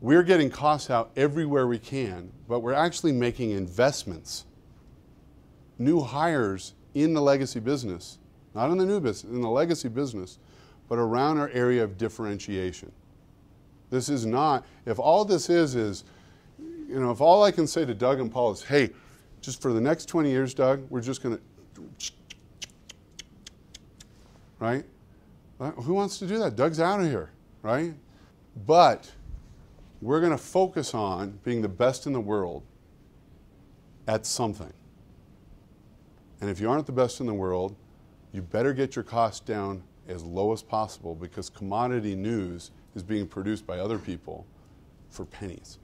we're getting costs out everywhere we can, but we're actually making investments, new hires in the legacy business, not in the new business, in the legacy business, but around our area of differentiation. This is not, if all this is, is, you know, if all I can say to Doug and Paul is, hey, just for the next 20 years, Doug, we're just going to, right? Who wants to do that? Doug's out of here, right? But we're going to focus on being the best in the world at something. And if you aren't the best in the world, you better get your costs down as low as possible because commodity news is being produced by other people for pennies.